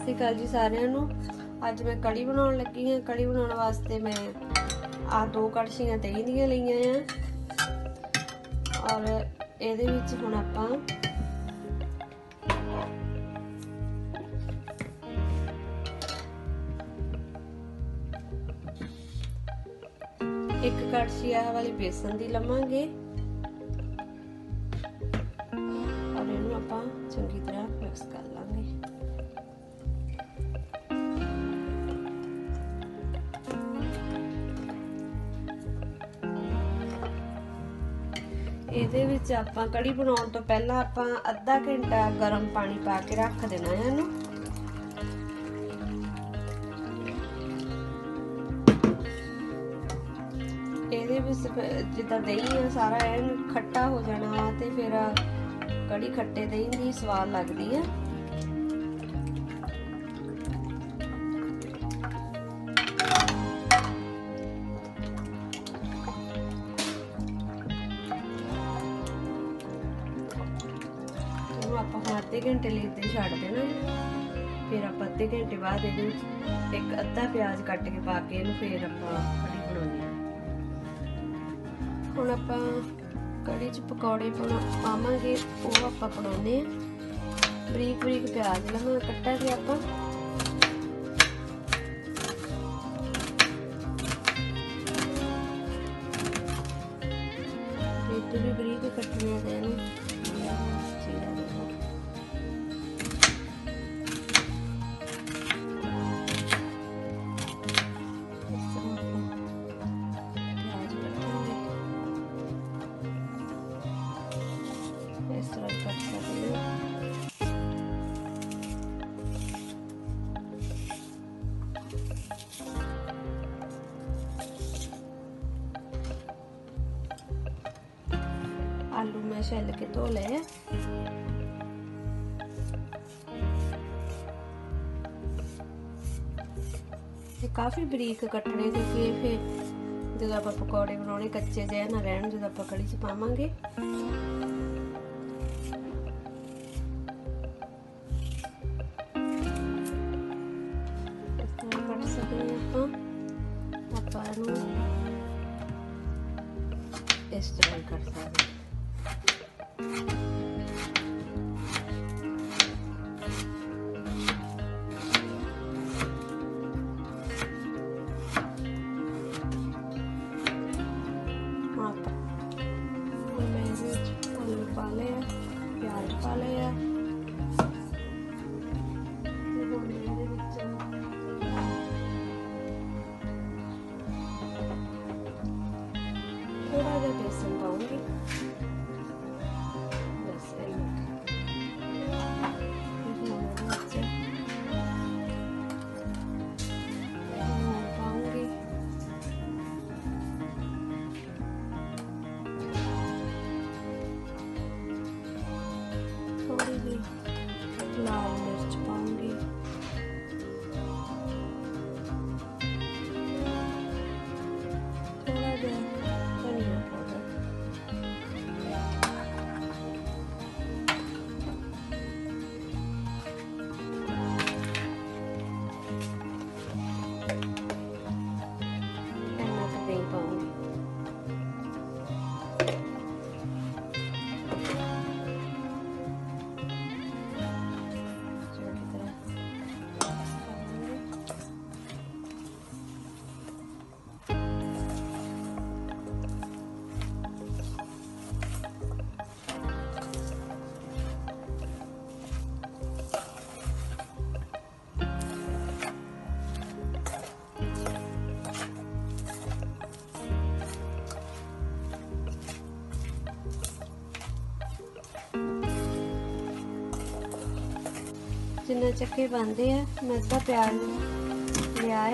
ਸਤਿ ਸ਼੍ਰੀ ਅਕਾਲ ਜੀ ਸਾਰਿਆਂ ਨੂੰ। ਅੱਜ ਮੈਂ ਕੜੀ ਬਣਾਉਣ ਲੱਗੀ ਹਾਂ। ਕੜੀ ਬਣਾਉਣ ਵਾਸਤੇ ਮੈਂ ਆ ਦੋ ਕੜਛੀਆਂ ਦਹੀਂ ਦੀਆਂ ਲਈਆਂ ਆ। ਔਰ ਇਹਦੇ ਵਿੱਚ ਹੁਣ ਆਪਾਂ ਇੱਕ ਕੜਛੀ ਆਹ ਵਾਲੀ ਬੇਸਨ ਦੀ ਲਵਾਂਗੇ। ਇਹਦੇ ਵਿੱਚ ਆਪਾਂ ਕੜੀ ਬਣਾਉਣ ਤੋਂ ਪਹਿਲਾਂ ਆਪਾਂ ਅੱਧਾ ਘੰਟਾ ਗਰਮ ਪਾਣੀ ਪਾ ਕੇ ਰੱਖ ਦੇਣਾ ਹੈ ਇਹਨੂੰ। ਇਹਦੇ ਵਿੱਚ ਜਿੱਦਾਂ ਦਹੀਂ ਆ, ਸਾਰਾ ਐਨ ਖੱਟਾ ਹੋ ਜਾਣਾ ਵਾ ਤੇ ਫਿਰ ਕੜੀ ਖੱਟੇ ਦਹੀਂ ਦੀ ਸਵਾਦ ਲੱਗਦੀ ਆ ਆਪਾਂ ਅੱਧੇ ਘੰਟੇ ਲਈ ਤੇ ਛੱਡ ਦੇਣਾ। ਫਿਰ ਆਪਾਂ ਅੱਧੇ ਘੰਟੇ ਬਾਅਦ ਇਹਦੇ ਵਿੱਚ ਇੱਕ ਅੱਧਾ ਪਿਆਜ਼ ਕੱਟ ਕੇ ਪਾ ਕੇ ਇਹਨੂੰ ਫਿਰ ਆਪਾਂ ਕੜੀ ਬਣਾਉਣੀ ਆ। ਹੁਣ ਆਪਾਂ ਕੜੀ 'ਚ ਪਕੌੜੇ ਪਾਵਾਂਗੇ, ਉਹ ਆਪਾਂ ਬਣਾਉਨੇ ਆ। ਬਰੀਕ ਬਰੀਕ ਪਿਆਜ਼ ਲਵਾਂ ਕੱਟਾਂਗੇ ਆਪਾਂ। ਛਿੱਲ ਕੇ ਧੋ ਲਏ ਆ ਇਹ ਕਾਫੀ ਬਰੀਕ ਕੱਟਣੇ ਕਿਉਂਕਿ ਇਹ ਫਿਰ ਜਦੋਂ ਆਪਾਂ ਪਕੌੜੇ ਬਣਾਉਣੇ ਕੱਚੇ ਜਿਹੇ ਨਾ ਰਹਿਣ ਜਦੋਂ ਆਪਾਂ ਕੜੀ 'ਚ ਪਾਵਾਂਗੇ ਪਾ ਲਿਆ ਪਿਆਜ਼ ਪਾ ਲਿਆ ਜਿੰਨਾ ਚੱਕੇ ਬੰਦੇ ਆ, ਮੈਂ ਤਾਂ ਪਿਆਜ਼ ਲਿਆ ਆ।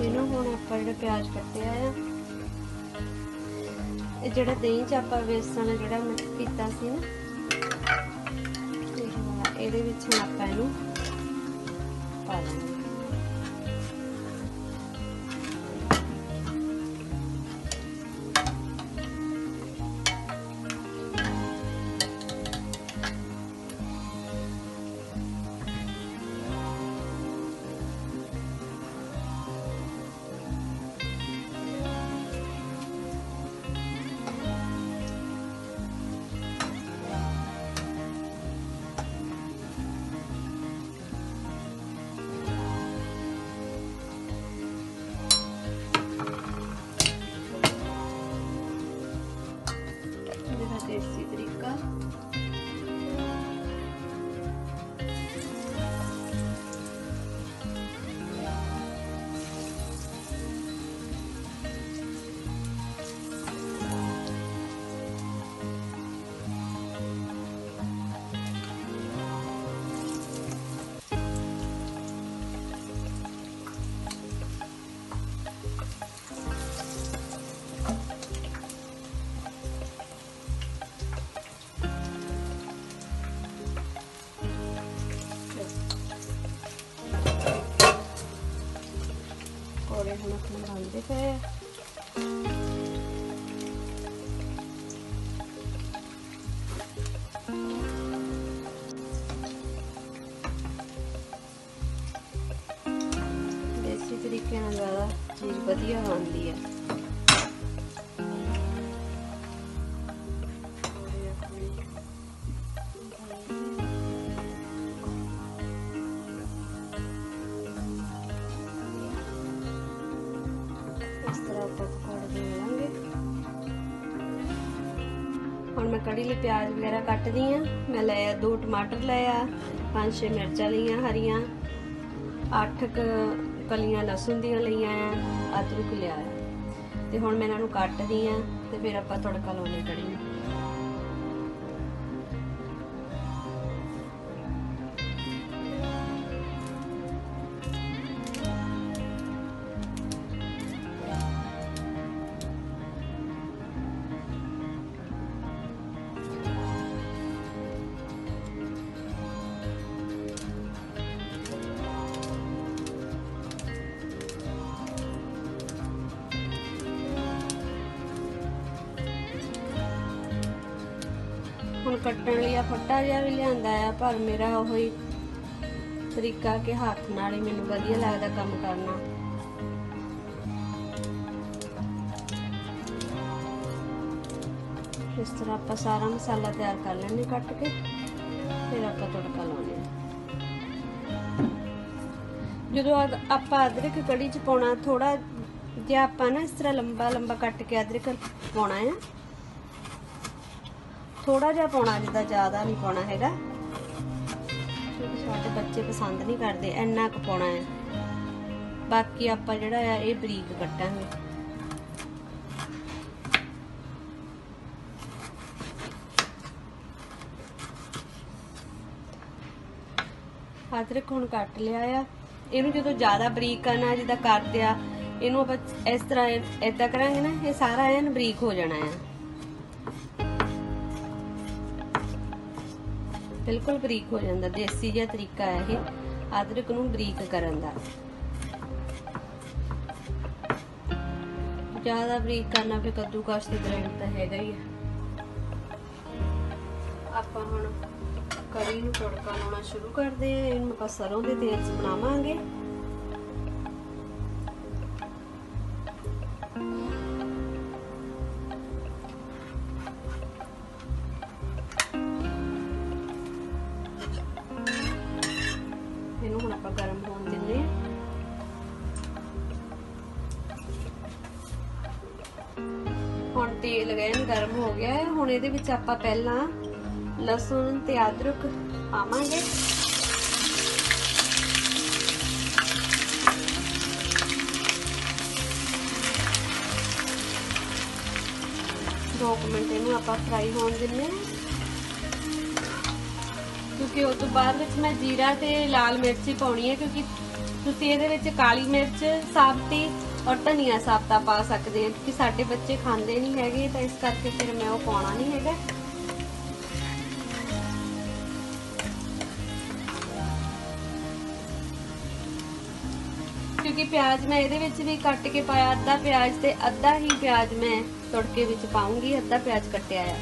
ਇਹਨੂੰ ਹੁਣ ਆਪਾਂ ਜਿਹੜਾ ਪਿਆਜ਼ ਕੱਟਿਆ ਆ, ਇਹ ਜਿਹੜਾ ਦਹੀਂ ਚ ਆਪਾਂ ਵੇਸਣ ਜਿਹੜਾ ਮਿਕਸ ਕੀਤਾ ਸੀ ਨਾ, ਇਹਦੇ ਵਿੱਚ ਹੁਣ ਆਪਾਂ ਇਹਨੂੰ ਪਾ ਦਾਂਗੇ ਪਏ ਆ ਦੇਸੀ ਤਰੀਕੇ ਨਾਲ ਜ਼ਿਆਦਾ ਚੀਜ਼ ਵਧੀਆ ਬਣਦੀ ਹੈ ਪਿਆਜ਼ ਵਗੈਰਾ ਕੱਟਦੀ ਆ। ਮੈਂ ਲਿਆ ਦੋ ਟਮਾਟਰ ਲਿਆ ਪੰਜ ਛੇ ਮਿਰਚਾਂ ਲਈਆਂ ਹਰੀਆਂ। ਅੱਠ ਕੁ ਕਲੀਆਂ ਲਸਣ ਦੀਆਂ ਲਈਆਂ ਆ, ਅਦਰਕ ਲਿਆ ਆ। ਤੇ ਹੁਣ ਮੈਂ ਇਹਨਾਂ ਨੂੰ ਕੱਟਦੀ ਆ ਤੇ ਫਿਰ ਆਪਾਂ ਤੜਕਾ ਲਾਉਣੇ ਕੜੀ ਲਈ ਜਿਹਾ ਵੀ ਲਿਆਂਦਾ ਆ, ਪਰ ਮੇਰਾ ਉਹ ਹੀ ਤਰੀਕਾ ਕਿ ਹੱਥ ਨਾਲ ਹੀ ਮੈਨੂੰ ਵਧੀਆ ਲੱਗਦਾ ਕੰਮ ਕਰਨਾ। ਇਸ ਤਰ੍ਹਾਂ ਆਪਾਂ ਸਾਰਾ ਮਸਾਲਾ ਤਿਆਰ ਕਰ ਲੈਣੇ ਕੱਟ ਕੇ, ਫਿਰ ਆਪਾਂ ਤੜਕਾ ਲਾਉਣੇ ਜਦੋਂ ਅਗ- ਆਪਾਂ ਅਦਰਕ ਕੜੀ ਚ ਪਾਉਣਾ ਥੋੜਾ ਜੇ ਆਪਾਂ ਨਾ ਇਸ ਤਰ੍ਹਾਂ ਲੰਬਾ ਲੰਬਾ ਕੱਟ ਕੇ ਅਦਰਕ ਪਾਉਣਾ ਹੈ ਥੋੜਾ ਜਿਹਾ ਪਾਉਣਾ ਜਿੱਦਾਂ ਜ਼ਿਆਦਾ ਨਹੀਂ ਪਾਉਣਾ ਹੈਗਾ। ਕਿਉਂਕਿ ਸਾਡੇ ਬੱਚੇ ਪਸੰਦ ਨਹੀਂ ਕਰਦੇ, ਇੰਨਾ ਕੁ ਪਾਉਣਾ ਹੈ। ਬਾਕੀ ਆਪਾਂ ਜਿਹੜਾ ਆ, ਇਹ ਬਰੀਕ ਕੱਟਾਂਗੇ। ਅਦਰਕ ਹੁਣ ਕੱਟ ਲਿਆ ਆ। ਇਹਨੂੰ ਜਦੋਂ ਜ਼ਿਆਦਾ ਬਰੀਕ ਕਰਨਾ, ਜਿੱਦਾਂ ਕਰਦੇ ਆ, ਇਹਨੂੰ ਆਪਾਂ ਇਸ ਤਰ੍ਹਾਂ ਇਦਾਂ ਕਰਾਂਗੇ ਨਾ, ਇਹ ਸਾਰਾ ਐਨ ਬਰੀਕ ਹੋ ਜਾਣਾ ਆ। ਬਿਲਕੁਲ ਬਰੀਕ ਹੋ ਜਾਂਦਾ, ਦੇਸੀ ਜਿਹਾ ਤਰੀਕਾ ਹੈ ਇਹ, ਅਦਰਕ ਨੂੰ ਬਰੀਕ ਕਰਨ ਦਾ। ਜ਼ਿਆਦਾ ਬਰੀਕ ਕਰਨਾ ਫਿਰ ਕੱਦੂਕਸ ਤੇ ਗ੍ਰਾਈਂਡ ਤਾਂ ਹੈਗਾ ਹੀ ਹੈ ਆਪਾਂ ਹੁਣ ਕੜੀ ਨੂੰ ਤੜਕਾ ਲਾਉਣਾ ਸ਼ੁਰੂ ਕਰਦੇ ਹਾਂ, ਇਹਨੂੰ ਆਪਾਂ ਸਰੋਂ ਦੇ ਤੇਲ 'ਚ ਬਣਾਵਾਂਗੇ। ਵਿੱਚ ਆਪਾਂ ਪਹਿਲਾਂ ਲਸਣ ਤੇ ਅਦਰਕ ਪਾਵਾਂਗੇ। ਦੋ ਕੁ ਮਿੰਟ ਇਹਨੂੰ ਆਪਾਂ ਫਰਾਈ ਹੋਣ ਦਿੰਦੇ ਹਾਂ। ਕਿਉਂਕਿ ਉਸ ਤੋਂ ਬਾਅਦ ਵਿੱਚ ਮੈਂ ਜੀਰਾ ਤੇ ਲਾਲ ਮਿਰਚ ਹੀ ਪਾਉਣੀ ਹੈ, ਕਿਉਂਕਿ ਤੁਸੀਂ ਇਹਦੇ ਵਿੱਚ ਕਾਲੀ ਮਿਰਚ, ਸਾਬਤੀ ਔਰ ਧਨੀਆ ਸਾਬਤਾ ਪਾ ਸਕਦੇ ਆ ਕਿਉਂਕਿ ਸਾਡੇ ਬੱਚੇ ਖਾਂਦੇ ਨਹੀਂ ਹੈਗੇ, ਤਾਂ ਇਸ ਕਰਕੇ ਫਿਰ ਮੈਂ ਉਹ ਪਾਉਣਾ ਨਹੀਂ ਹੈਗਾ। ਕਿਉਂਕਿ ਪਿਆਜ਼ ਮੈਂ ਇਹਦੇ ਵਿੱਚ ਵੀ ਕੱਟ ਕੇ ਪਾਇਆ, ਅੱਧਾ ਪਿਆਜ਼ ਤੇ ਅੱਧਾ ਹੀ ਪਿਆਜ਼ ਮੈਂ ਤੜਕੇ ਵਿੱਚ ਪਾਉਂਗੀ, ਅੱਧਾ ਪਿਆਜ਼ ਕੱਟਿਆ ਆ।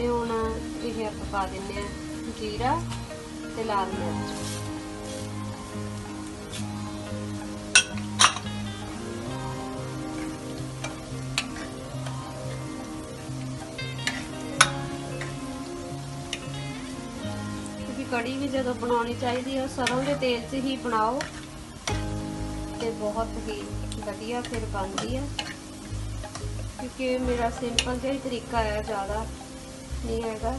ਤੇ ਹੁਣ ਇਹ ਆਪਾਂ ਪਾ ਦਿੰਨੇ ਆ ਜੀਰਾ ਤੇ ਲਾਲ ਮਿਰਚ। ਕਿਉਂਕਿ ਕੜੀ ਵੀ ਜਦੋਂ ਬਣਾਉਣੀ ਚਾਹੀਦੀ ਹੈ ਸਰੋਂ ਦੇ ਤੇਲ 'ਚ ਹੀ ਬਣਾਓ। ਤੇ ਬਹੁਤ ਹੀ ਵਧੀਆ ਫਿਰ ਬਣਦੀ ਹੈ ਕਿਉਂਕਿ ਮੇਰਾ ਸਿੰਪਲ ਜਿਹਾ ਤਰੀਕਾ ਹੈ ਜ਼ਿਆਦਾ। ਨਹੀਂ ਹੈਗਾ।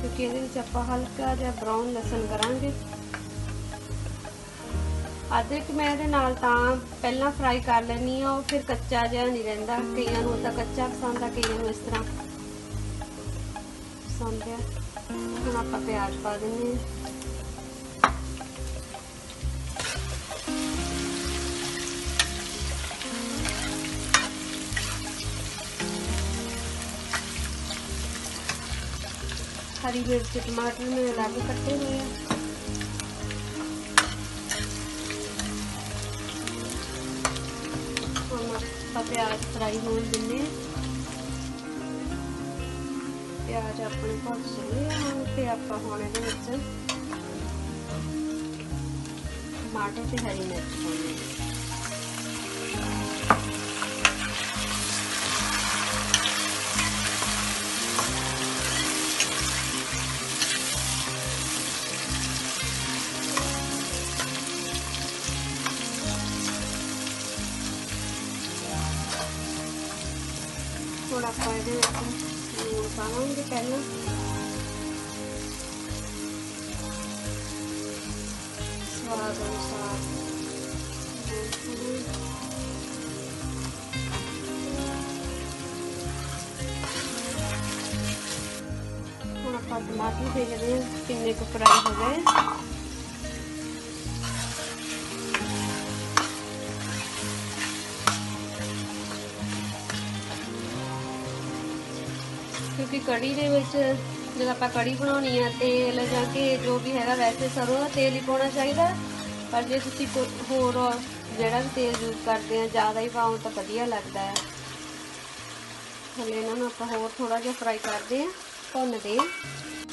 ਕਿਉਂਕਿ ਇਹਦੇ ਵਿੱਚ ਆਪਾਂ ਹਲਕਾ ਜਿਹਾ ਬਰਾਊਨ ਲਸਣ ਕਰਾਂਗੇ। ਅਦਰਕ ਮੈਂ ਇਹਦੇ ਨਾਲ ਤਾਂ ਪਹਿਲਾਂ ਫਰਾਈ ਕਰ ਲੈਣੀ ਆ ਉਹ ਫਿਰ ਕੱਚਾ ਜਿਹਾ ਨਹੀਂ ਰਹਿੰਦਾ। ਕਈਆਂ ਨੂੰ ਤਾਂ ਕੱਚਾ ਪਸੰਦ ਆ, ਕਈਆਂ ਨੂੰ ਇਸ ਤਰ੍ਹਾਂ ਪਸੰਦ ਆ। ਹੁਣ ਆਪਾਂ ਪਿਆਜ਼ ਪਾ ਦਿੰਦੇ ਹਾਂ। ਹਰੀ ਮਿਰਚ ਟਮਾਟਰ ਮੈਂ ਅਲੱਗ ਕੱਟੇ ਹੋਏ ਆ ਹੁਣ ਆਪਾਂ ਪਿਆਜ਼ ਫਰਾਈ ਹੋਣ ਦਿੰਦੇ ਆ ਪਿਆਜ਼ ਆਪਣੇ ਭੁੱਜ ਚਲੇ ਆ ਹੁਣ ਤੇ ਆਪਾਂ ਹੁਣ ਇਹਦੇ ਵਿੱਚ ਟਮਾਟਰ ਆਪਾਂ ਇਹਦੇ ਵਿੱਚ ਲੂਣ ਪਾਵਾਂਗੇ ਪਹਿਲਾਂ। ਸਵਾਦ ਅਨੁਸਾਰ। ਹੁਣ ਆਪਾਂ ਟਮਾਟਰ ਦੇਖਦੇ ਹਾਂ ਕਿੰਨੇ ਕੁ ਫਰਾਈ ਹੋ ਗਏ? ਕਿਉਂਕਿ ਕੜੀ ਦੇ ਵਿੱਚ ਜਦੋਂ ਆਪਾਂ ਕੜੀ ਬਣਾਉਣੀ ਆ, ਤੇਲ ਜਾਂ ਕਿ ਜੋ ਵੀ ਹੈਗਾ ਵੈਸੇ ਸਰੋਂ ਦਾ ਤੇਲ ਹੀ ਪਾਉਣਾ ਚਾਹੀਦਾ। ਪਰ ਜੇ ਤੁਸੀਂ ਹੋਰ ਜਿਹੜਾ ਵੀ ਤੇਲ ਯੂਜ਼ ਕਰਦੇ ਆ, ਜ਼ਿਆਦਾ ਹੀ ਪਾਉਂ ਤਾਂ ਵਧੀਆ ਲੱਗਦਾ ਹੈ। ਹਲੇ ਇਹਨਾਂ ਨੂੰ ਆਪਾਂ ਹੋਰ ਥੋੜਾ ਜਿਹਾ ਫਰਾਈ ਕਰਦੇ ਆ ਭੁੰਨਦੇ ਆ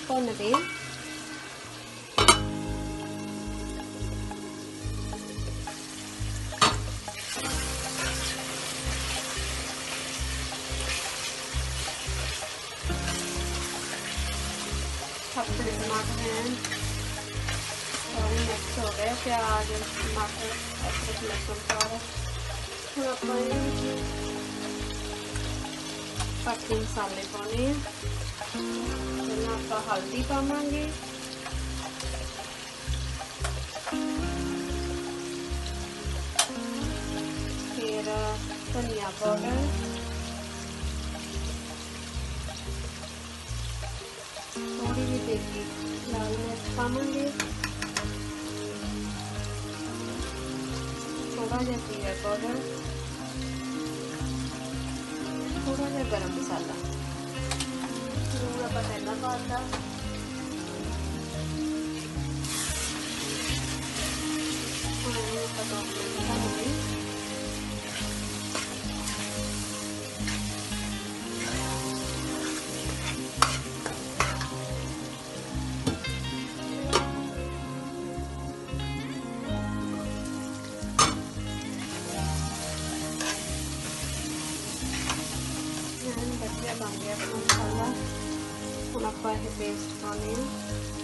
ਭੁੰਨਦੇ ਆ ਆਪਣੇ ਟਮਾਟਰ हैं और मिक्स हो गए प्याज टमाटर अदरक लहसुन सारा ਹੁਣ ਆਪਾਂ ਇਹ ਬਾਕੀ ਮਸਾਲੇ ਪਾਉਣੇ ਆ ਪਹਿਲਾਂ ਆਪਾਂ ਹਲਦੀ ਪਾਵਾਂਗੇ ਫਿਰ ਧਨੀਆ ਪਾਊਡਰ ਥੋੜੀ ਜਿਹੀ ਦੇਗੀ ਲਾਲ ਮਿਰਚ ਪਾਵਾਂਗੇ ਥੋੜਾ ਜਿਹਾ ਜੀਰਾ ਪਾਊਡਰ ਥੋੜਾ ਜਿਹਾ ਗਰਮ ਮਸਾਲਾ ਨੂਣ ਆਪਾਂ ਪਹਿਲਾਂ ਪਾਤਾ ਹੁਣ ਇਹਨੂੰ ਆਪਾਂ ਦੋ ਮਿੰਟ ਭੁੰਨਾਂਗੇ ਐਨ ਵਧੀਆ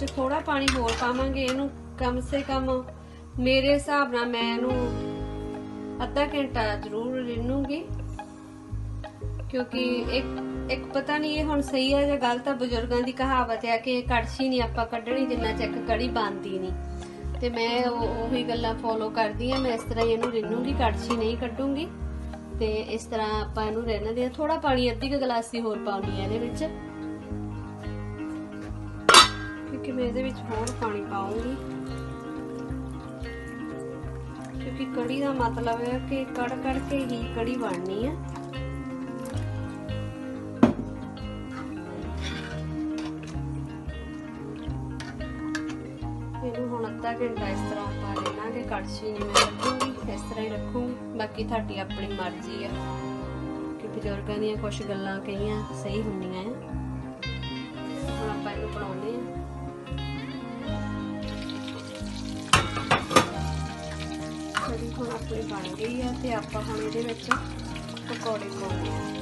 ਵਿੱਚ ਥੋੜਾ ਪਾਣੀ ਹੋਰ ਪਾਵਾਂਗੇ, ਇਹਨੂੰ ਕਮ ਸੇ ਕਮ ਮੇਰੇ ਹਿਸਾਬ ਨਾਲ ਮੈਂ ਇਹਨੂੰ ਅੱਧਾ ਘੰਟਾ ਜ਼ਰੂਰ ਰਿੰਨੂਗੀ, ਕਿਉਂਕਿ ਇੱਕ ਇੱਕ ਪਤਾ ਨਹੀਂ ਇਹ ਹੁਣ ਸਹੀ ਹੈ ਜਾਂ ਗਲਤ ਹੈ ਬਜ਼ੁਰਗਾਂ ਦੀ ਕਹਾਵਤ ਹੈ ਕਿ ਕੜਛੀ ਨਹੀਂ ਆਪਾਂ ਕੱਢਣੀ ਜਿੰਨਾ ਚੱਕ ਕੜੀ ਬਣਦੀ ਨਹੀਂ। ਤੇ ਮੈਂ ਉਹ- ਉਹੀ ਗੱਲਾਂ ਫੋਲੋ ਕਰਦੀ ਆ ਮੈਂ ਇਸ ਤਰ੍ਹਾਂ ਇਹਨੂੰ ਰਿੰਨੂਗੀ, ਕੜਛੀ ਨਹੀਂ ਕੱਢੂੰਗੀ। ਤੇ ਇਸ ਤਰ੍ਹਾਂ ਆਪਾਂ ਇਹਨੂੰ ਰਹਿਣ ਦੇ ਥੋੜਾ ਪਾਣੀ, ਅੱਧੀ ਕੁ ਗਲਾਸੀ ਹੋਰ ਪਾਉਣੀ ਹੈ ਇਹਦੇ ਵਿੱਚ। ਮੈਂ ਇਹਦੇ ਵਿੱਚ ਹੋਰ ਪਾਣੀ ਪਾਉਂਗੀ। ਕਿਉਂਕਿ ਕੜੀ ਦਾ ਮਤਲਬ ਹੈ ਕਿ ਕੜ ਕੜ ਕੇ ਹੀ ਕੜੀ ਬਣਨੀ ਹੈ। ਇਹਨੂੰ ਹੁਣ ਅੱਧਾ ਘੰਟਾ ਇਸ ਤਰ੍ਹਾਂ ਆਪਾਂ ਰਹਿਣਾਗੇ ਕੜਛੀ ਨਹੀਂ ਮੈਂ ਰੱਖੂੰਗੀ, ਇਸ ਤਰ੍ਹਾਂ ਹੀ ਰੱਖੂੰਗੀ, ਬਾਕੀ ਤੁਹਾਡੀ ਆਪਣੀ ਮਰਜ਼ੀ ਹੈ। ਕਿ ਬਜ਼ੁਰਗਾਂ ਦੀਆਂ ਕੁਝ ਗੱਲਾਂ ਕਹੀਆਂ ਸਹੀ ਹੁੰਦੀਆਂ ਆ ਹੁਣ ਆਪਾਂ ਇਹਨੂੰ ਬਣਾਉਂਦੇ ਆ ਹੁਣ ਆਪਣੀ ਬਣ ਗਈ ਆ ਤੇ ਆਪਾਂ ਹੁਣ ਇਹਦੇ ਵਿੱਚ ਪਕੌੜੇ ਪਾਉਣੇ ਆ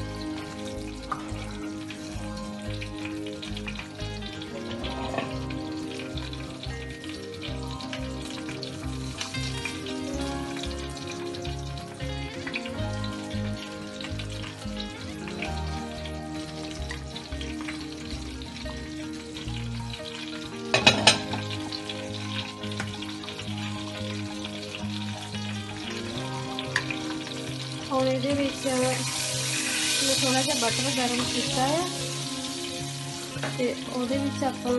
ਹੁਣ ਇਹਦੇ ਵਿੱਚ ਮੈਂ ਥੋੜਾ ਜਿਹਾ ਬਟਰ ਗਰਮ ਕੀਤਾ ਹੈ ਤੇ ਉਹਦੇ ਵਿੱਚ ਆਪਾਂ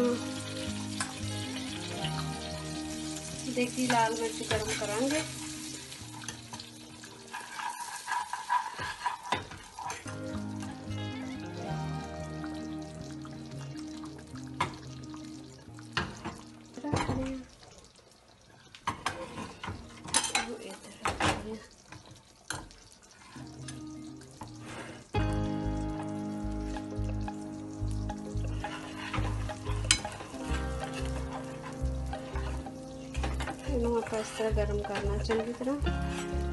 ਦੇਸੀ ਲਾਲ ਮਿਰਚ ਗਰਮ ਕਰਾਂਗੇ। ਆਪਾਂ ਇਸ ਤਰ੍ਹਾਂ ਗਰਮ ਕਰਨਾ ਚੰਗੀ ਤਰ੍ਹਾਂ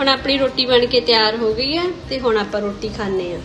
ਹੁਣ ਆਪਣੀ ਰੋਟੀ ਬਣ ਕੇ ਤਿਆਰ ਹੋ ਗਈ ਹੈ ਤੇ ਹੁਣ ਆਪਾਂ ਰੋਟੀ ਖਾਣੇ ਆ